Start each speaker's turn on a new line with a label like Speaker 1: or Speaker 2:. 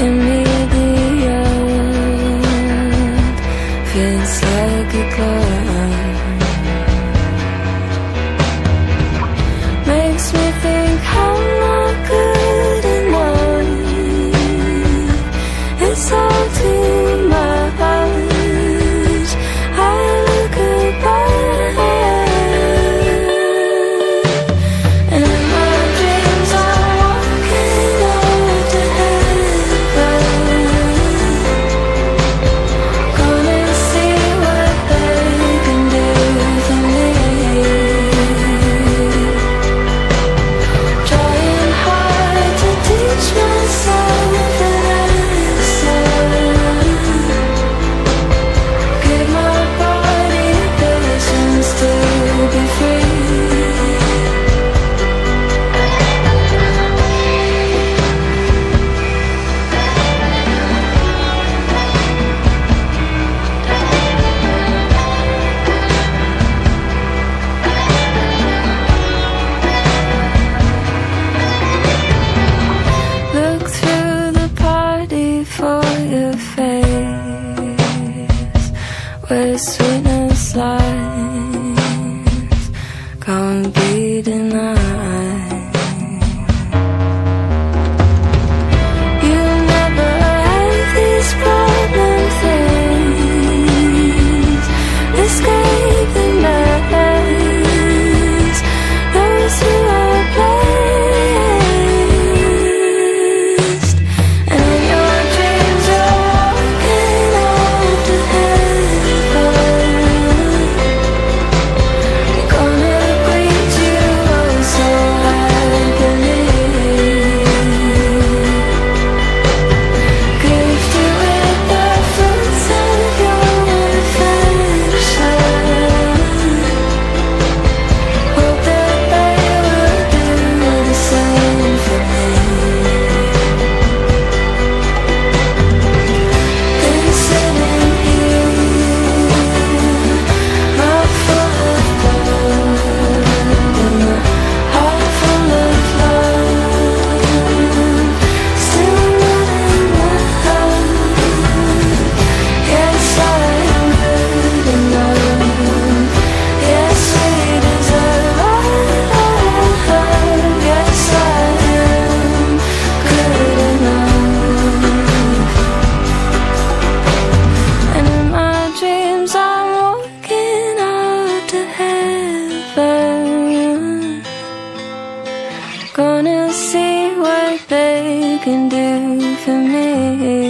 Speaker 1: in me. Where sweetness lies Gonna see what they can do for me.